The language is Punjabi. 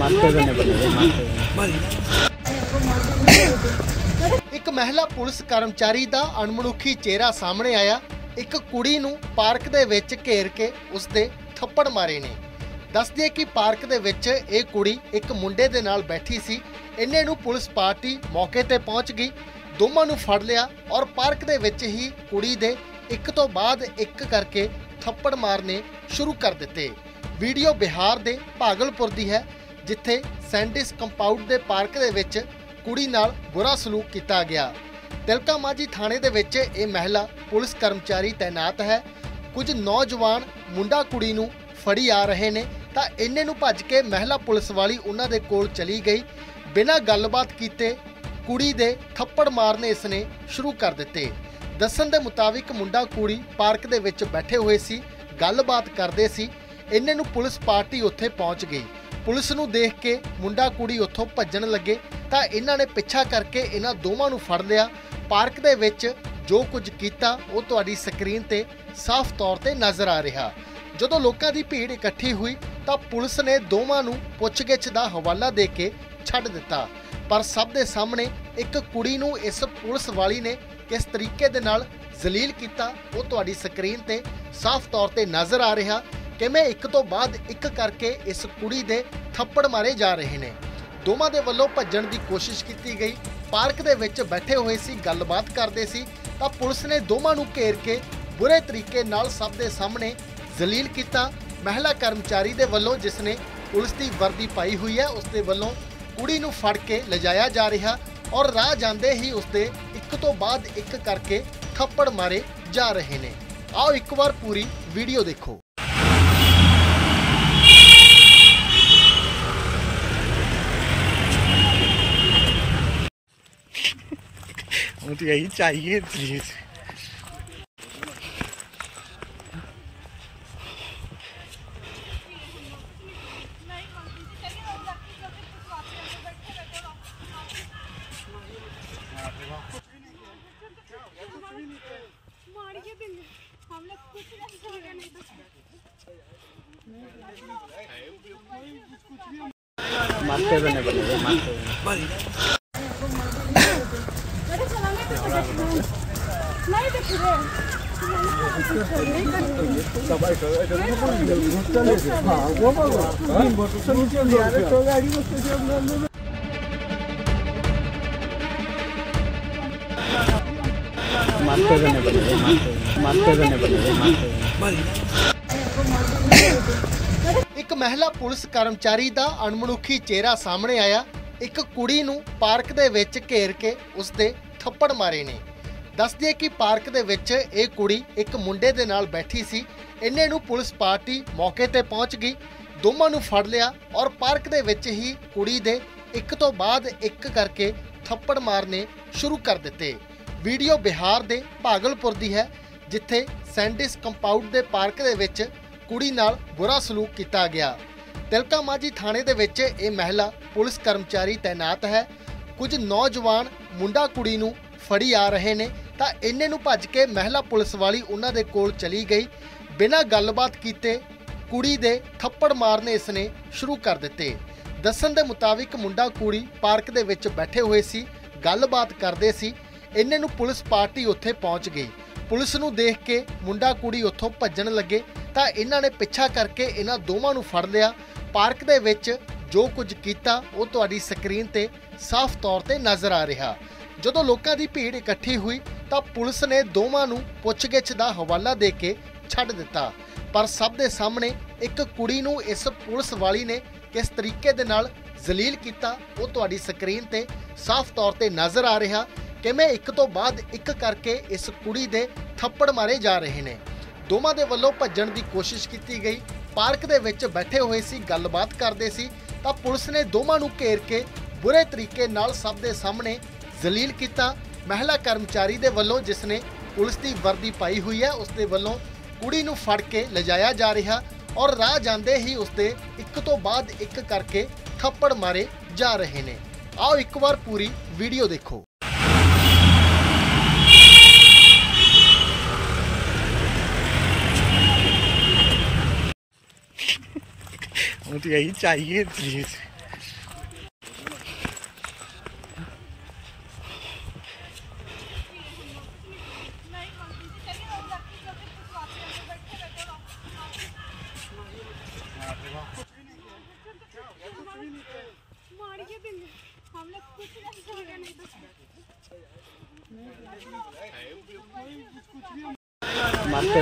ಮಾಡ್ತೇವೆ ਇੱਕ ਮਹਿਲਾ ਪੁਲਿਸ ਕਰਮਚਾਰੀ ਦਾ ਅਣਮਨੁੱਖੀ ਚਿਹਰਾ ਸਾਹਮਣੇ ਆਇਆ। ਇੱਕ ਕੁੜੀ ਨੂੰ ਪਾਰਕ ਦੇ ਵਿੱਚ ਘੇਰ ਕੇ ਉਸ ਦੇ ਥੱਪੜ ਮਾਰੇ ਨੇ। ਦੱਸਦੇ ਕਿ ਪਾਰਕ ਦੇ ਵਿੱਚ ਇਹ ਕੁੜੀ ਇੱਕ ਮੁੰਡੇ ਦੇ ਨਾਲ ਬੈਠੀ ਸੀ। ਇੰਨੇ ਨੂੰ ਪੁਲਿਸ ਪਾਰਟੀ ਮੌਕੇ ਤੇ ਪਹੁੰਚ ਗਈ। ਦੋਵਾਂ ਨੂੰ ਫੜ ਲਿਆ ਔਰ ਪਾਰਕ ਦੇ ਵਿੱਚ ਹੀ ਕੁੜੀ ਦੇ ਇੱਕ ਤੋਂ ਬਾਅਦ ਇੱਕ ਕਰਕੇ ਥੱਪੜ ਮਾਰਨੇ ਸ਼ੁਰੂ ਕਰ ਦਿੱਤੇ। ਵੀਡੀਓ ਬਿਹਾਰ ਦੇ ਭਾਗਲਪੁਰ ਦੀ ਹੈ, ਜਿੱਥੇ ਸੈਂਡਿਸ ਕੰਪਾਊਂਡ ਦੇ ਪਾਰਕ ਦੇ ਵਿੱਚ ਕੁੜੀ ਨਾਲ ਬੁਰਾ ਸਲੂਕ ਕੀਤਾ ਗਿਆ। ਤਿਲਕਾ ਮਾਜੀ ਥਾਣੇ ਦੇ ਵਿੱਚ ਇਹ ਮਹਿਲਾ ਪੁਲਿਸ ਕਰਮਚਾਰੀ ਤਾਇਨਾਤ ਹੈ। ਕੁਝ ਨੌਜਵਾਨ ਮੁੰਡਾ ਕੁੜੀ ਨੂੰ ਫੜੀ ਆ ਰਹੇ ਨੇ, ਤਾਂ ਇੰਨੇ ਨੂੰ ਭੱਜ ਕੇ ਮਹਿਲਾ ਪੁਲਿਸ ਵਾਲੀ ਉਹਨਾਂ ਦੇ ਕੋਲ ਚਲੀ ਗਈ। ਬਿਨਾਂ ਗੱਲਬਾਤ ਕੀਤੇ ਕੁੜੀ ਦੇ ਥੱਪੜ ਮਾਰਨੇ ਇਸਨੇ ਸ਼ੁਰੂ ਕਰ ਦਿੱਤੇ। ਦੱਸਣ ਦੇ ਮੁਤਾਬਿਕ ਮੁੰਡਾ ਕੁੜੀ ਪਾਰਕ ਦੇ ਵਿੱਚ ਬੈਠੇ ਹੋਏ ਸੀ, ਗੱਲਬਾਤ ਕਰਦੇ ਸੀ। ਇੰਨੇ ਨੂੰ ਪੁਲਿਸ ਪਾਰਟੀ ਉੱਥੇ ਪਹੁੰਚ ਗਈ। ਪੁਲਿਸ ਨੂੰ ਦੇਖ ਕੇ ਮੁੰਡਾ ਕੁੜੀ ਉੱਥੋਂ ਭੱਜਣ ਲੱਗੇ ਤਾਂ ਇਹਨਾਂ ਨੇ ਪਿੱਛਾ ਕਰਕੇ ਇਹਨਾਂ ਦੋਵਾਂ ਨੂੰ ਫੜ ਲਿਆ। ਪਾਰਕ ਦੇ ਵਿੱਚ ਜੋ ਕੁਝ ਕੀਤਾ, ਉਹ ਤੁਹਾਡੀ ਸਕਰੀਨ ਤੇ ਸਾਫ਼ ਤੌਰ ਤੇ ਨਜ਼ਰ ਆ ਰਿਹਾ। ਜਦੋਂ ਲੋਕਾਂ ਦੀ ਭੀੜ ਇਕੱਠੀ ਹੋਈ ਤਾਂ ਪੁਲਿਸ ਨੇ ਦੋਵਾਂ ਨੂੰ ਪੁੱਛਗਿੱਛ ਦਾ ਹਵਾਲਾ ਦੇ ਕੇ ਛੱਡ ਦਿੱਤਾ। ਪਰ ਸਭ ਦੇ ਸਾਹਮਣੇ ਇੱਕ ਕੁੜੀ ਨੂੰ ਇਸ ਪੁਲਿਸ ਵਾਲੀ ਨੇ ਕਿਸ ਤਰੀਕੇ ਦੇ ਨਾਲ ਜ਼ਲੀਲ ਕੀਤਾ, ਉਹ ਤੁਹਾਡੀ ਸਕਰੀਨ ਤੇ ਸਾਫ਼ ਤੌਰ ਤੇ ਨਜ਼ਰ ਆ ਰਿਹਾ। ਕਿਵੇਂ ਇੱਕ ਤੋਂ ਬਾਅਦ ਇੱਕ ਕਰਕੇ ਇਸ ਕੁੜੀ ਦੇ ਥੱਪੜ ਮਾਰੇ ਜਾ ਰਹੇ ਨੇ। ਦੋਵਾਂ ਦੇ ਵੱਲੋਂ ਭੱਜਣ ਦੀ ਕੋਸ਼ਿਸ਼ ਕੀਤੀ ਗਈ। ਪਾਰਕ ਦੇ ਵਿੱਚ ਬੈਠੇ ਹੋਏ ਸੀ, ਗੱਲਬਾਤ ਕਰਦੇ ਸੀ, ਤਾਂ ਪੁਲਿਸ ਨੇ ਦੋਵਾਂ ਨੂੰ ਘੇਰ ਕੇ ਬੁਰੇ ਤਰੀਕੇ ਨਾਲ ਸਭ ਦੇ ਸਾਹਮਣੇ ਜ਼ਲੀਲ ਕੀਤਾ। ਮਹਿਲਾ ਕਰਮਚਾਰੀ ਦੇ ਵੱਲੋਂ ਜਿਸ ਨੇ ਪੁਲਿਸ ਦੀ ਵਰਦੀ ਪਾਈ ਹੋਈ ਹੈ, ਉਸ ਦੇ ਵੱਲੋਂ ਕੁੜੀ ਨੂੰ ਫੜ ਕੇ ਲਿਜਾਇਆ ਜਾ ਰਿਹਾ ਔਰ ਰਾਹ ਜਾਂਦੇ ਹੀ ਉਸ ਦੇ ਇੱਕ ਤੋਂ ਬਾਅਦ ਇੱਕ ਕਰਕੇ ਥੱਪੜ ਮਾਰੇ ਜਾ ਰਹੇ ਨੇ। ਆਓ ਇੱਕ ਵਾਰ ਪੂਰੀ ਵੀਡੀਓ ਦੇਖੋ। मुझे यही चाहिए चीज़। मारते बने बने मारते ਇੱਕ ਮਹਿਲਾ ਪੁਲਿਸ ਕਰਮਚਾਰੀ ਦਾ ਅਣਮਨੁੱਖੀ ਚਿਹਰਾ ਸਾਹਮਣੇ ਆਇਆ। ਇੱਕ ਕੁੜੀ ਨੂੰ ਪਾਰਕ ਦੇ ਵਿੱਚ ਘੇਰ ਕੇ ਉਸਦੇ ਥੱਪੜ ਮਾਰੇ ਨੇ। ਦੱਸਦੀ ਹੈ ਕਿ ਪਾਰਕ ਦੇ ਵਿੱਚ ਇਹ ਕੁੜੀ ਇੱਕ ਮੁੰਡੇ ਦੇ ਨਾਲ ਬੈਠੀ ਸੀ। ਇੰਨੇ ਨੂੰ ਪੁਲਿਸ ਪਾਰਟੀ ਮੌਕੇ ਤੇ ਪਹੁੰਚ ਗਈ। ਦੋਵਾਂ ਨੂੰ ਫੜ ਲਿਆ ਔਰ ਪਾਰਕ ਦੇ ਵਿੱਚ ਹੀ ਕੁੜੀ ਦੇ ਇੱਕ ਤੋਂ ਬਾਅਦ ਇੱਕ ਕਰਕੇ ਥੱਪੜ ਮਾਰਨੇ ਸ਼ੁਰੂ ਕਰ ਦਿੱਤੇ। ਵੀਡੀਓ ਬਿਹਾਰ ਦੇ ਭਾਗਲਪੁਰ ਦੀ ਹੈ, ਜਿੱਥੇ ਸੈਂਡਿਸ ਕੰਪਾਊਂਡ ਦੇ ਪਾਰਕ ਦੇ ਵਿੱਚ ਕੁੜੀ ਨਾਲ ਬੁਰਾ ਸਲੂਕ ਕੀਤਾ ਗਿਆ। ਤਿਲਕਾ ਮਾਜੀ ਥਾਣੇ ਦੇ ਵਿੱਚ ਇਹ ਮਹਿਲਾ ਪੁਲਿਸ ਕਰਮਚਾਰੀ ਤਾਇਨਾਤ ਹੈ। ਕੁਝ ਨੌਜਵਾਨ ਮੁੰਡਾ ਕੁੜੀ ਨੂੰ ਫੜੀ ਆ ਰਹੇ ਨੇ। ਤਾਂ ਇੰਨੇ ਨੂੰ ਭੱਜ ਕੇ ਮਹਿਲਾ ਪੁਲਿਸ ਵਾਲੀ ਉਹਨਾਂ ਦੇ ਕੋਲ ਚਲੀ ਗਈ। ਬਿਨਾਂ ਗੱਲਬਾਤ ਕੀਤੇ ਕੁੜੀ ਦੇ ਥੱਪੜ ਮਾਰਨੇ ਇਸਨੇ ਸ਼ੁਰੂ ਕਰ ਦਿੱਤੇ। ਦੱਸਣ ਦੇ ਮੁਤਾਬਿਕ ਮੁੰਡਾ ਕੁੜੀ ਪਾਰਕ ਦੇ ਵਿੱਚ ਬੈਠੇ ਹੋਏ ਸੀ, ਗੱਲਬਾਤ ਕਰਦੇ ਸੀ। ਇੰਨੇ ਨੂੰ ਪੁਲਿਸ ਪਾਰਟੀ ਉੱਥੇ ਪਹੁੰਚ ਗਈ। ਪੁਲਿਸ ਨੂੰ ਦੇਖ ਕੇ ਮੁੰਡਾ ਕੁੜੀ ਉੱਥੋਂ ਭੱਜਣ ਲੱਗੇ ਤਾਂ ਇਹਨਾਂ ਨੇ ਪਿੱਛਾ ਕਰਕੇ ਇਹਨਾਂ ਦੋਵਾਂ ਨੂੰ ਫੜ ਲਿਆ। ਪਾਰਕ ਦੇ ਵਿੱਚ ਜੋ ਕੁਝ ਕੀਤਾ, ਉਹ ਤੁਹਾਡੀ ਸਕਰੀਨ ਤੇ ਸਾਫ਼ ਤੌਰ ਤੇ ਨਜ਼ਰ ਆ ਰਿਹਾ। ਜਦੋਂ ਲੋਕਾਂ ਦੀ ਭੀੜ ਇਕੱਠੀ ਹੋਈ ਤਾਂ ਪੁਲਿਸ ਨੇ ਦੋਵਾਂ ਨੂੰ ਪੁੱਛਗਿੱਛ ਦਾ ਹਵਾਲਾ ਦੇ ਕੇ ਛੱਡ ਦਿੱਤਾ। ਪਰ ਸਭ ਦੇ ਸਾਹਮਣੇ ਇੱਕ ਕੁੜੀ ਨੂੰ ਇਸ ਪੁਲਿਸ ਵਾਲੀ ਨੇ ਕਿਸ ਤਰੀਕੇ ਦੇ ਨਾਲ ਜ਼ਲੀਲ ਕੀਤਾ, ਉਹ ਤੁਹਾਡੀ ਸਕਰੀਨ ਤੇ ਸਾਫ਼ ਤੌਰ ਤੇ ਨਜ਼ਰ ਆ ਰਿਹਾ ਕਿਵੇਂ ਇੱਕ ਤੋਂ ਬਾਅਦ ਇੱਕ ਕਰਕੇ ਇਸ ਕੁੜੀ ਦੇ ਥੱਪੜ ਮਾਰੇ ਜਾ ਰਹੇ ਨੇ। ਦੋਵਾਂ ਦੇ ਵੱਲੋਂ ਭੱਜਣ ਦੀ ਕੋਸ਼ਿਸ਼ ਕੀਤੀ ਗਈ। ਪਾਰਕ ਦੇ ਵਿੱਚ ਬੈਠੇ ਹੋਏ ਸੀ, ਗੱਲਬਾਤ ਕਰਦੇ ਸੀ, ਤਾਂ ਪੁਲਿਸ ਨੇ ਦੋਵਾਂ ਨੂੰ ਘੇਰ ਕੇ ਬੁਰੇ ਤਰੀਕੇ ਨਾਲ ਸਭ ਦੇ ਸਾਹਮਣੇ ਜ਼ਲੀਲ ਕੀਤਾ। ਮਹਿਲਾ ਕਰਮਚਾਰੀ ਦੇ ਵੱਲੋਂ ਜਿਸ ਨੇ ਪੁਲਿਸ ਦੀ ਵਰਦੀ ਪਾਈ ਹੋਈ ਹੈ ਉਸ ਦੇ ਵੱਲੋਂ ਕੁੜੀ ਨੂੰ ਫੜ ਕੇ ਲਿਜਾਇਆ ਜਾ ਰਿਹਾ ਔਰ ਰਾਹ ਜਾਂਦੇ ਹੀ ਉਸ ਦੇ ਇੱਕ ਤੋਂ ਬਾਅਦ ਇੱਕ ਕਰਕੇ ਥੱਪੜ ਮਾਰੇ ਜਾ ਰਹੇ ਨੇ ਆਓ ਇੱਕ ਵਾਰ ਪੂਰੀ ਵੀਡੀਓ ਦੇਖੋ मुझे तो यही चाहिए प्लीज मारते